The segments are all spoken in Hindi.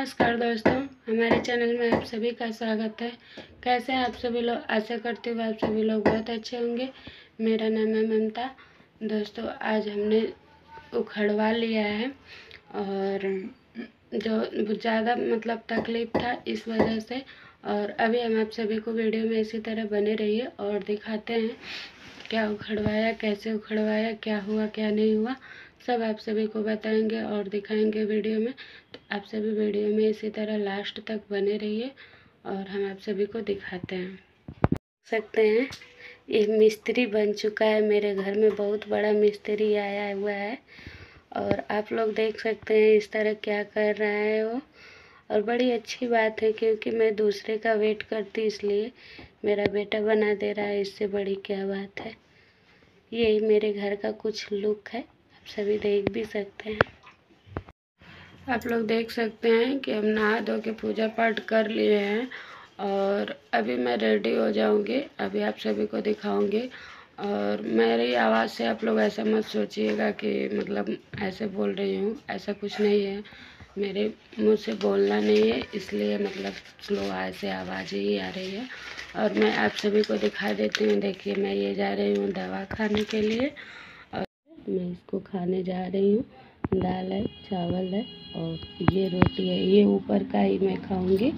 नमस्कार दोस्तों, हमारे चैनल में आप सभी का स्वागत है। कैसे आप सभी लोग? आशा करती हूँ आप सभी लोग बहुत अच्छे होंगे। मेरा नाम है ममता। दोस्तों, आज हमने उखड़वा लिया है और जो ज़्यादा मतलब तकलीफ़ था इस वजह से और अभी हम आप सभी को वीडियो में इसी तरह बने रहिए और दिखाते हैं क्या उखड़वाया, कैसे उखड़वाया, क्या हुआ, क्या नहीं हुआ। सब आप सभी को बताएँगे और दिखाएँगे वीडियो में। तो आप सभी वीडियो में इसी तरह लास्ट तक बने रहिए और हम आप सभी को दिखाते हैं। सकते हैं ये मिस्त्री बन चुका है। मेरे घर में बहुत बड़ा मिस्त्री आया हुआ है और आप लोग देख सकते हैं इस तरह क्या कर रहा है वो। और बड़ी अच्छी बात है क्योंकि मैं दूसरे का वेट करती इसलिए मेरा बेटा बना दे रहा है। इससे बड़ी क्या बात है। यही मेरे घर का कुछ लुक है। आप सभी देख भी सकते हैं। आप लोग देख सकते हैं कि हम नहा धो के पूजा पाठ कर लिए हैं और अभी मैं रेडी हो जाऊँगी। अभी आप सभी को दिखाऊँगी। और मेरी आवाज़ से आप लोग ऐसा मत सोचिएगा कि मतलब ऐसे बोल रही हूँ। ऐसा कुछ नहीं है। मेरे मुँह से बोलना नहीं है, इसलिए मतलब स्लो ऐसे आवाज़ ही आ रही है। और मैं आप सभी को दिखा देती हूँ। देखिए मैं ये जा रही हूँ दवा खाने के लिए। मैं इसको खाने जा रही हूँ। दाल है चावल है और ये रोटी है। ये ऊपर का ही मैं खाऊँगी।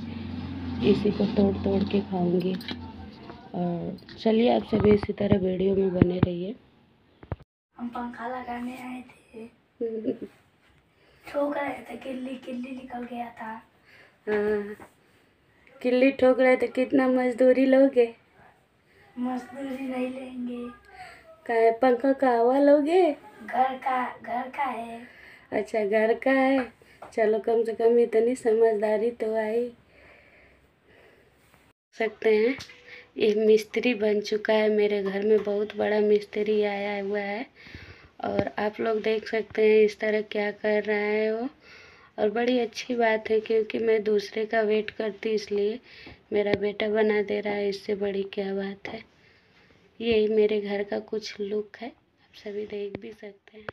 इसी को तोड़ तोड़ के खाऊँगी। और चलिए आप सभी इसी तरह वीडियो में बने रहिए। हम पंखा लगाने आए थे। ठोक रहे थे किल्ली किल्ली निकल गया था। हाँ। किल्ली ठोक रहे थे कितना मजदूरी लोगे? मजदूरी नहीं लेंगे। का है? पंखा का हवा लोगे घर का घर का है। अच्छा घर का है? चलो कम से कम इतनी समझदारी तो आई। सकते हैं ये मिस्त्री बन चुका है। मेरे घर में बहुत बड़ा मिस्त्री आया हुआ है। और आप लोग देख सकते हैं इस तरह क्या कर रहा है वो। और बड़ी अच्छी बात है क्योंकि मैं दूसरे का वेट करती इसलिए मेरा बेटा बना दे रहा है। इससे बड़ी क्या बात है। यही मेरे घर का कुछ लुक है। आप सभी देख भी सकते हैं।